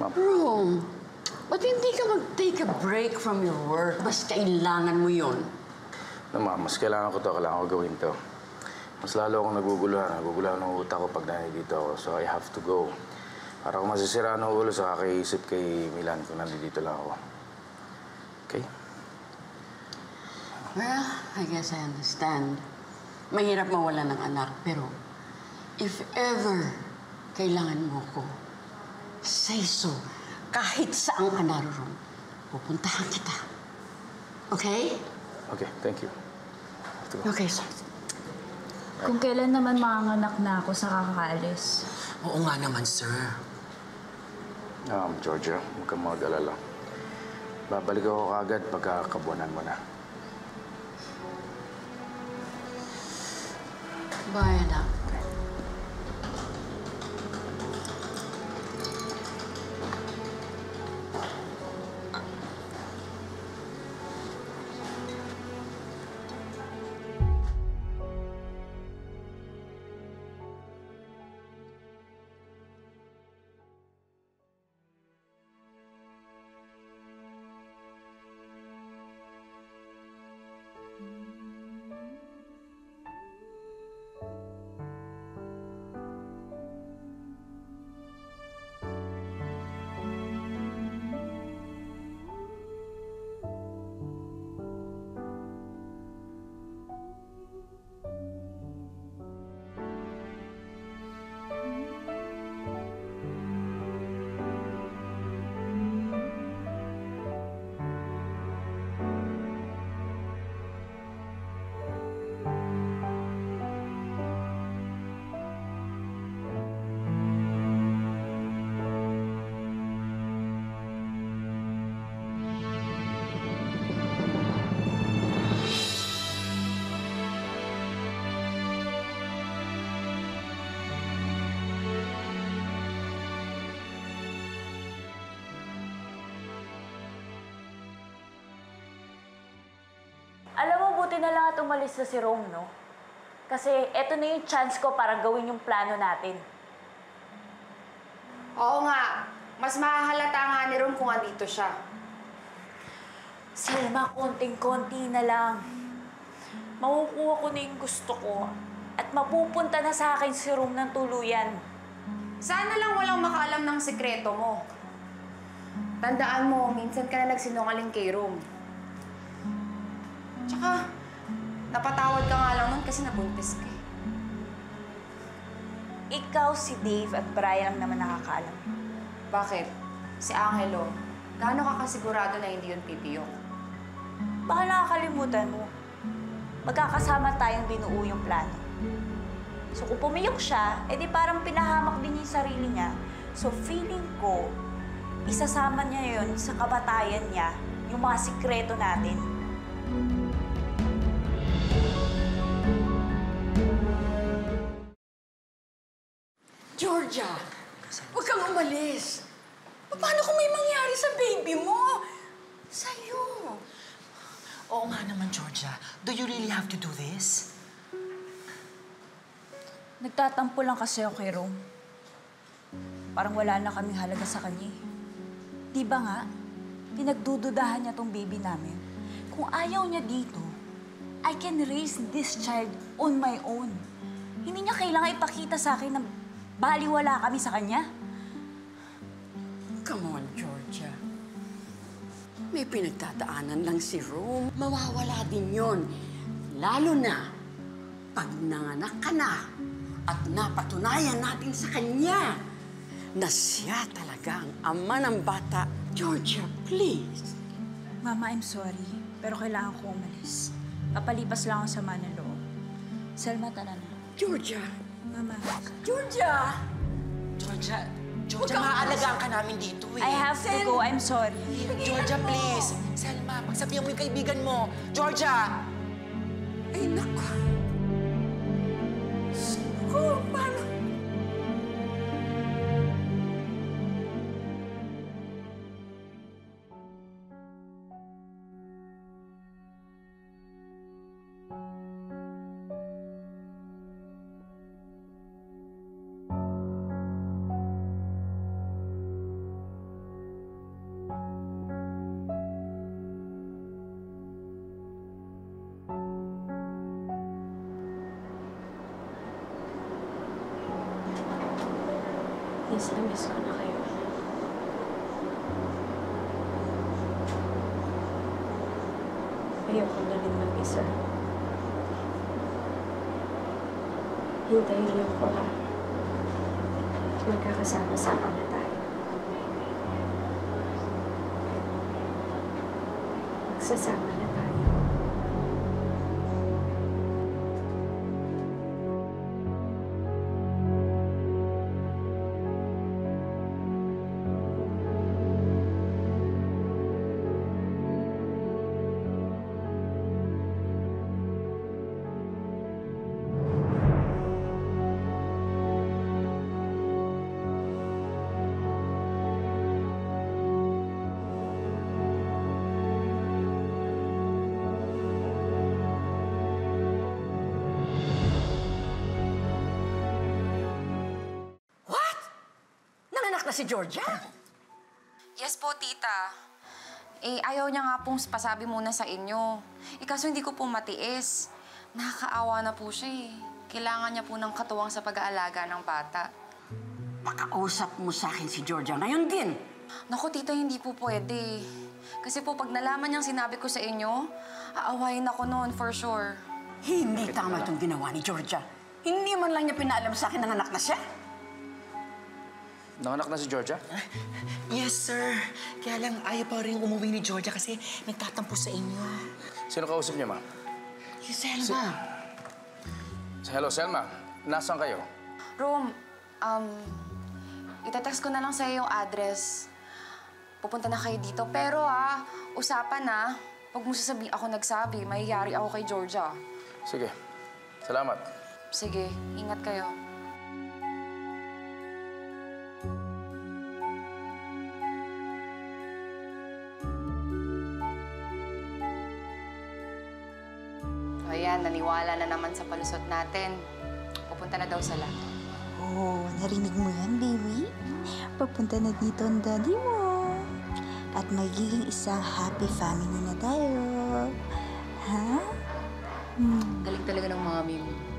Ma'am. Rome, ba't hindi ka mag-take a break from your work? Mas kailangan mo yun. No, ma'am, mas kailangan ko to, kailangan ko gawin to. Mas lalo akong naguguluhan. Naguguluhan ng utak ko pag nandito ako. So I have to go. Para kung masisira ng ulo sa kakaisip kay Milan kung nandito lang ako. Okay? Well, I guess I understand. Mahirap mawala ng anak, pero if ever kailangan mo ko, say so. Kahit saan ka naroon, pupuntahan kita. Okay? Okay, thank you. Okay, sir. Kung kailan naman manganganak na ako sa kakaalis. Oo nga naman, sir. Um, Georgia, huwag kang mag-alala. Babalik ako kagad pagkakabuanan mo na. Bye, anak. Alam buti na lang at umalis na si Rome, no? Kasi eto na yung chance ko para gawin yung plano natin. Oo nga. Mas mahahalata nga ni Rom kung andito siya. Selma, konting-konti na lang. Makukuha ko na yung gusto ko at mapupunta na sa akin si Rome ng tuluyan. Sana lang walang makaalam ng sikreto mo. Tandaan mo, minsan ka na nagsinungaling kay Rom. Tsaka, napatawad ka nga lang nun kasi nabuntis ka eh. Ikaw, si Dave at Brian ang naman nakakaalam. Bakit? Si Angelo, gaano ka kasigurado na hindi yun pipiyok? Baka nakakalimutan mo. Magkakasama tayong binuo yung plano. So kung pumiyok siya, edi parang pinahamak din niya yung sarili niya. So feeling ko, isasama niya yon sa kabatayan niya, yung mga sikreto natin. Huwag kang umalis. Paano kung may mangyari sa baby mo? Sa'yo. Oo nga naman, Georgia. Do you really have to do this? Nagtatampo lang kasi ako kay Rome. Parang wala na kaming halaga sa kanya. eh. Di ba nga, pinagdududahan niya tong baby namin. Kung ayaw niya dito, I can raise this child on my own. Hindi niya kailangan ipakita sa akin na baliwala kami sa kanya. Come on, Georgia. May pinagdadaanan lang si Rome. Mawawala din yon. Lalo na pag nanganak ka na at napatunayan natin sa kanya na siya talaga ang ama ng bata. Georgia, please. Mama, I'm sorry. Pero kailangan ko umalis. Papalipas lang ako sa loob. Selma, tara na. Georgia. Mama. Georgia! Georgia, Georgia, maaalagaan ka namin dito eh. I have to go. I'm sorry. Georgia, please. Selma, pagsabihan mo yung kaibigan mo. Georgia! Ay, naku. Naku, Miss na miss ko na kayo. Ayoko na rin mag-isa. Hintayin niyo ko ha. Magkakasama-sama na tayo. Magsasama na si Georgia? Yes po, tita. Eh, ayaw niya nga pong pasabi muna sa inyo. Eh, kaso hindi ko po matiis. Nakakaawa na po siya eh. Kailangan niya po ng katuwang sa pag-aalaga ng bata. Pakausap mo sa akin si Georgia ngayon din. Naku, tita, hindi po pwede. Kasi po, pag nalaman niyang sinabi ko sa inyo, aawayin ako noon for sure. Hindi tama itong ginawa ni Georgia. Hindi man lang niya pinaalam sa akin nanganak na siya. Nanganak na si Georgia? Yes, sir. Kaya lang ayaw pa rin umuwi ni Georgia kasi nagtatampo sa inyo. Sino kausap niya, ma? Si Selma. Hello, Selma. Nasaan kayo? Rom, um, itatext ko na lang sa'yo yung address. Pupunta na kayo dito. Pero ah, usapan na, huwag mo sasabihin ako nagsabi. Mahiyari ako kay Georgia. Sige. Salamat. Sige, ingat kayo. Yan, naniwala na naman sa palusot natin. Pupunta na daw sila. Oh, narinig mo yan, baby? Papunta na dito ang daddy mo. At magiging isang happy family na tayo. Ha? Galing talaga ng mga mimi.